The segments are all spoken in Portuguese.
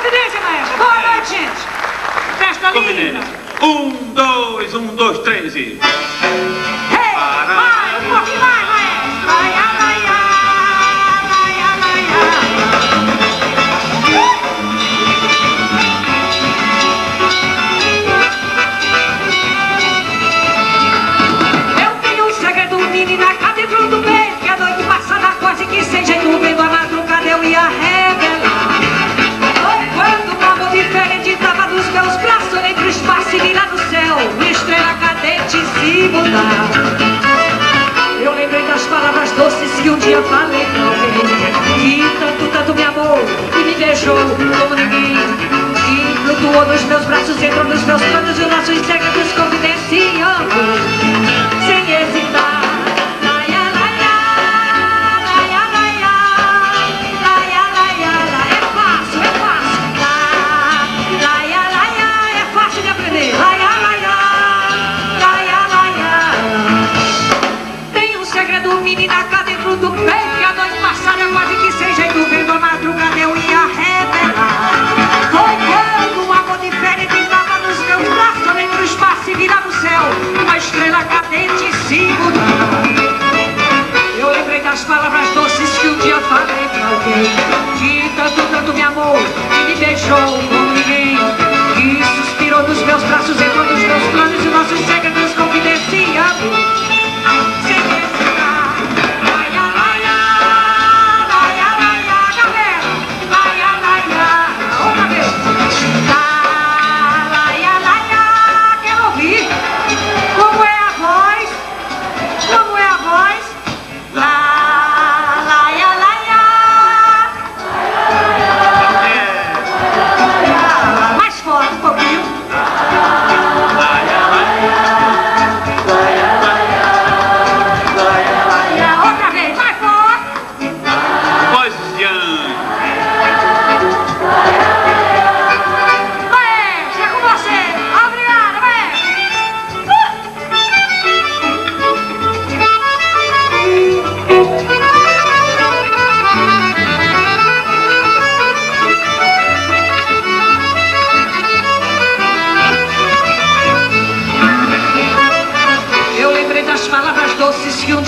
Confidente, Maestro. Boa noite. gente. Festa linda. Um, dois, um, dois, três e... espaço entre o espaço e lá no céu Minha estrela cadente se mudar Eu lembrei das palavras doces que um dia falei pra alguém. Que tanto, tanto me amou e me beijou como ninguém. E flutuou nos meus braços, entrou nos meus planos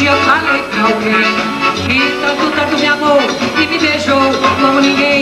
dia eu falei pra alguém que tanto, tanto me amou e me beijou como ninguém.